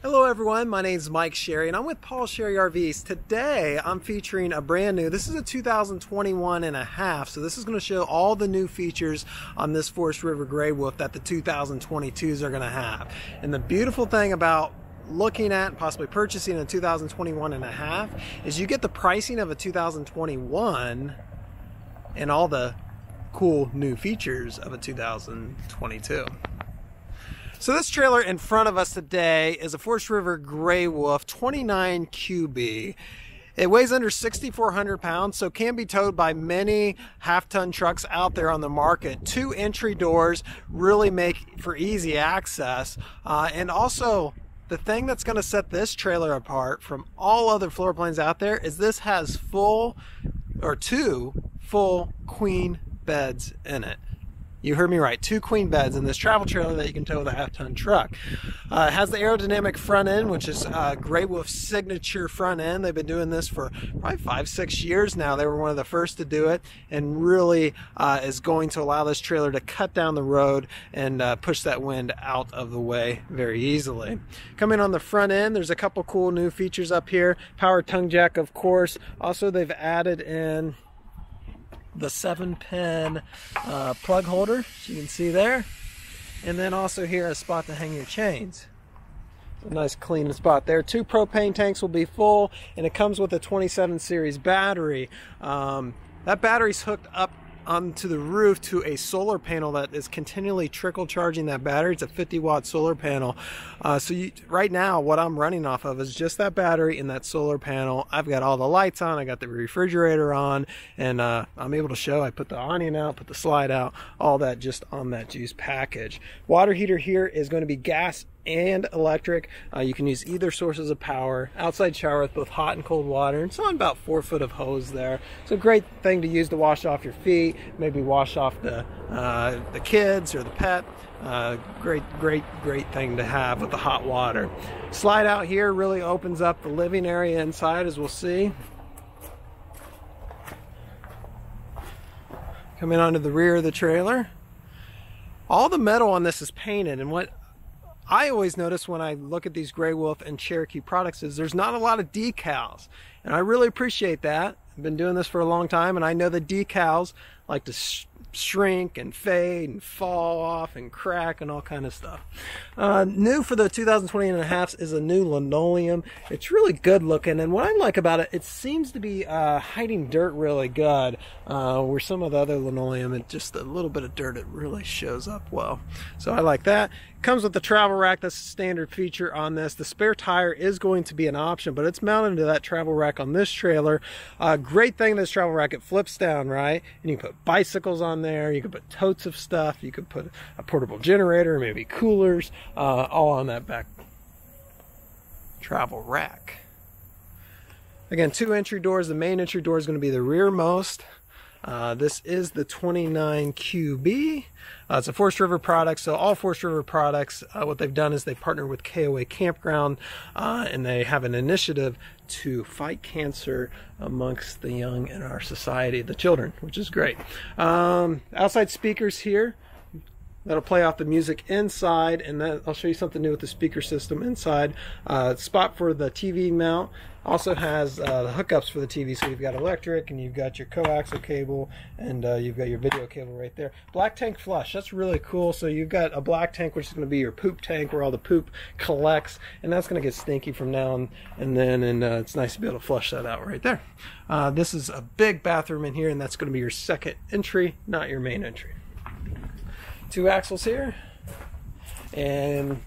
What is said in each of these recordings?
Hello everyone, my name is Mike Sherry and I'm with Paul Sherry RVs. Today I'm featuring a brand new, this is a 2021 and a half, so this is going to show all the new features on this Forest River Grey Wolf that the 2022s are going to have. And the beautiful thing about looking at possibly purchasing a 2021 and a half is you get the pricing of a 2021 and all the cool new features of a 2022. So this trailer in front of us today is a Forest River Grey Wolf 29 QB. It weighs under 6,400 pounds, so can be towed by many half-ton trucks out there on the market. Two entry doors really make for easy access, uh, and also the thing that's going to set this trailer apart from all other floor plans out there is this has full or two full queen beds in it. You heard me right. Two queen beds in this travel trailer that you can tow with a half ton truck. Uh, has the aerodynamic front end, which is uh, Grey Wolf's signature front end. They've been doing this for probably five, six years now. They were one of the first to do it and really uh, is going to allow this trailer to cut down the road and uh, push that wind out of the way very easily. Coming on the front end, there's a couple cool new features up here. Power tongue jack, of course. Also, they've added in the seven pin uh, plug holder, as you can see there. And then also here a spot to hang your chains. A nice clean spot there. Two propane tanks will be full, and it comes with a 27 series battery. Um, that battery's hooked up onto the roof to a solar panel that is continually trickle charging that battery. It's a 50 watt solar panel. Uh, so you, right now, what I'm running off of is just that battery and that solar panel. I've got all the lights on. I got the refrigerator on, and uh, I'm able to show. I put the awning out, put the slide out, all that just on that juice package. Water heater here is going to be gas and electric. Uh, you can use either sources of power. Outside shower with both hot and cold water. And it's on about four foot of hose there. It's a great thing to use to wash off your feet, maybe wash off the, uh, the kids or the pet. Uh, great, great, great thing to have with the hot water. Slide out here really opens up the living area inside as we'll see. Coming onto the rear of the trailer. All the metal on this is painted and what I always notice when I look at these Grey Wolf and Cherokee products is there's not a lot of decals. And I really appreciate that. I've been doing this for a long time and I know the decals like to shrink and fade and fall off and crack and all kind of stuff. Uh, new for the 2020 and a half is a new linoleum. It's really good looking and what I like about it, it seems to be uh, hiding dirt really good. Uh, where some of the other linoleum, it just a little bit of dirt, it really shows up well. So I like that. Comes with the travel rack. That's a standard feature on this. The spare tire is going to be an option, but it's mounted to that travel rack on this trailer. Uh, great thing this travel rack, it flips down, right? And you can put bicycles on there. You can put totes of stuff. You could put a portable generator, maybe coolers, uh, all on that back travel rack. Again, two entry doors. The main entry door is going to be the rearmost. Uh, this is the 29QB. Uh, it's a Forest River product, so all Forest River products, uh, what they've done is they partner with KOA Campground uh, and they have an initiative to fight cancer amongst the young in our society, the children, which is great. Um, outside speakers here. That'll play off the music inside, and then I'll show you something new with the speaker system inside. Uh, spot for the TV mount. Also has uh, the hookups for the TV, so you've got electric, and you've got your coaxial cable, and uh, you've got your video cable right there. Black tank flush, that's really cool. So you've got a black tank, which is going to be your poop tank, where all the poop collects, and that's going to get stinky from now and, and then, and uh, it's nice to be able to flush that out right there. Uh, this is a big bathroom in here, and that's going to be your second entry, not your main entry two axles here. And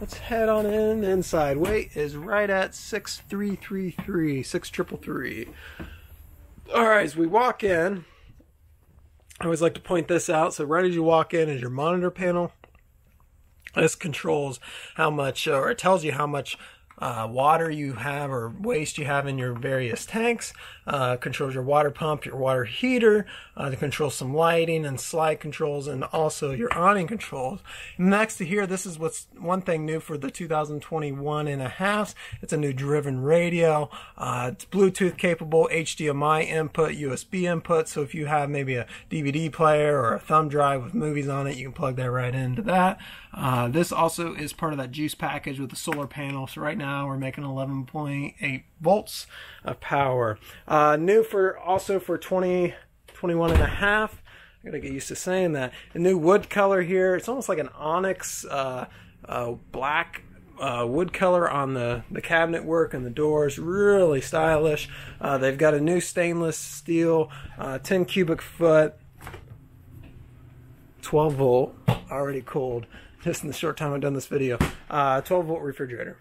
let's head on in inside. Weight is right at 6333, 6333. All right, as we walk in, I always like to point this out. So right as you walk in is your monitor panel. This controls how much, or it tells you how much uh, water you have or waste you have in your various tanks. Uh, controls your water pump, your water heater, uh, to control some lighting and slide controls, and also your awning controls. Next to here, this is what's one thing new for the 2021 and a half. It's a new driven radio. Uh, it's Bluetooth capable, HDMI input, USB input. So if you have maybe a DVD player or a thumb drive with movies on it, you can plug that right into that. Uh, this also is part of that juice package with the solar panel. So right now we're making 11.8 volts of power. Uh, new for also for 20, 21 and a half. I gotta get used to saying that. A new wood color here. It's almost like an onyx uh, uh, black uh, wood color on the, the cabinet work and the doors. Really stylish. Uh, they've got a new stainless steel uh, 10 cubic foot 12 volt already cooled just in the short time I've done this video. Uh, 12 volt refrigerator.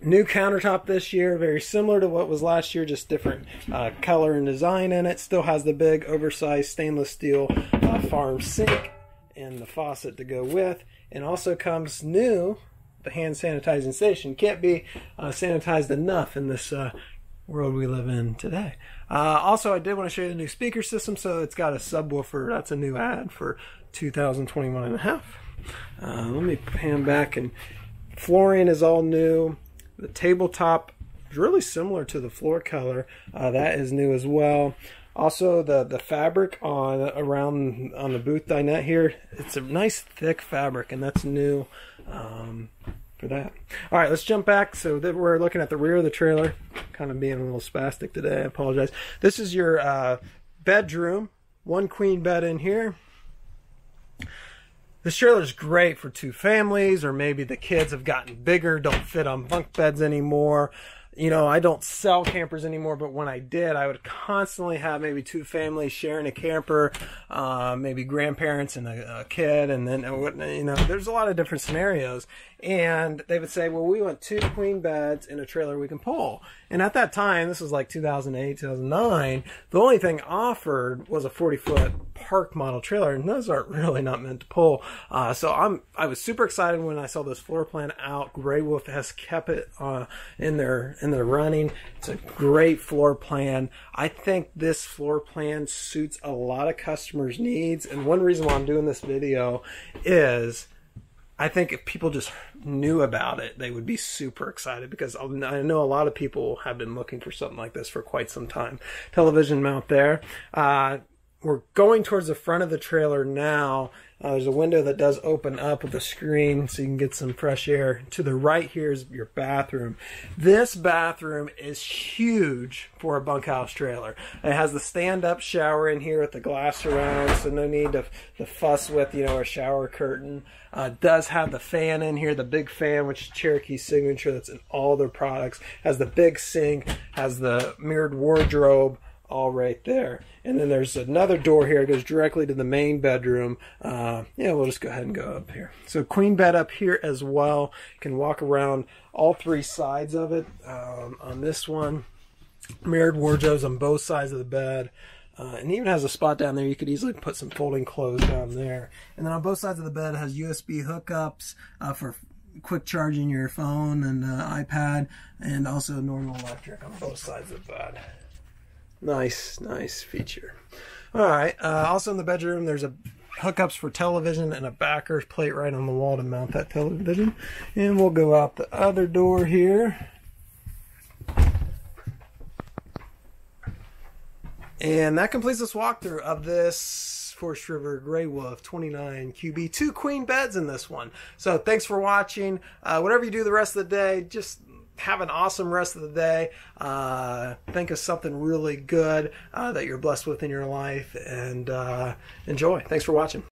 New countertop this year, very similar to what was last year, just different uh, color and design in it. Still has the big oversized stainless steel uh, farm sink and the faucet to go with. And also comes new, the hand sanitizing station. Can't be uh, sanitized enough in this uh, world we live in today. Uh, also, I did want to show you the new speaker system. So it's got a subwoofer. That's a new ad for 2021 and a half. Uh, let me pan back and flooring is all new. The tabletop is really similar to the floor color. Uh, that is new as well. Also, the the fabric on around on the booth dinette here, it's a nice thick fabric, and that's new um, for that. All right, let's jump back. So that we're looking at the rear of the trailer. Kind of being a little spastic today. I apologize. This is your uh, bedroom. One queen bed in here. This trailer is great for two families, or maybe the kids have gotten bigger, don't fit on bunk beds anymore. You know, I don't sell campers anymore, but when I did, I would constantly have maybe two families sharing a camper, uh, maybe grandparents and a, a, kid, and then, you know, there's a lot of different scenarios and they would say, "Well, we want two queen beds in a trailer we can pull." And at that time, this was like 2008, 2009. The only thing offered was a 40 foot park model trailer, and those aren't really not meant to pull. Uh, so I'm I was super excited when I saw this floor plan out. Grey Wolf has kept it uh, in their in their running. It's a great floor plan. I think this floor plan suits a lot of customers' needs, and one reason why I'm doing this video is I think if people just knew about it, they would be super excited because I know a lot of people have been looking for something like this for quite some time. Television mount there. Uh, we're going towards the front of the trailer now. Uh, there's a window that does open up with a screen so you can get some fresh air. To the right here is your bathroom. This bathroom is huge for a bunkhouse trailer. It has the stand-up shower in here with the glass around, so no need to, to fuss with, you know, a shower curtain. Uh, does have the fan in here, the big fan, which is Cherokee signature. That's in all their products. Has the big sink, has the mirrored wardrobe, all right there. And then there's another door here. It goes directly to the main bedroom. Uh, yeah, we'll just go ahead and go up here. So queen bed up here as well. You can walk around all three sides of it. Um, on this one, mirrored wardrobes on both sides of the bed. Uh, and even has a spot down there you could easily put some folding clothes down there. And then on both sides of the bed has USB hookups uh, for quick charging your phone and uh, iPad, and also normal electric on both sides of the bed. Nice, nice feature. All right. Uh, also in the bedroom, there's a hookups for television and a backer plate right on the wall to mount that television. And we'll go out the other door here. And that completes this walkthrough of this Forest River Grey Wolf 29 QB. Two queen beds in this one. So thanks for watching. Uh, whatever you do the rest of the day, just have an awesome rest of the day. Uh, think of something really good uh, that you're blessed with in your life and uh, enjoy. Thanks for watching.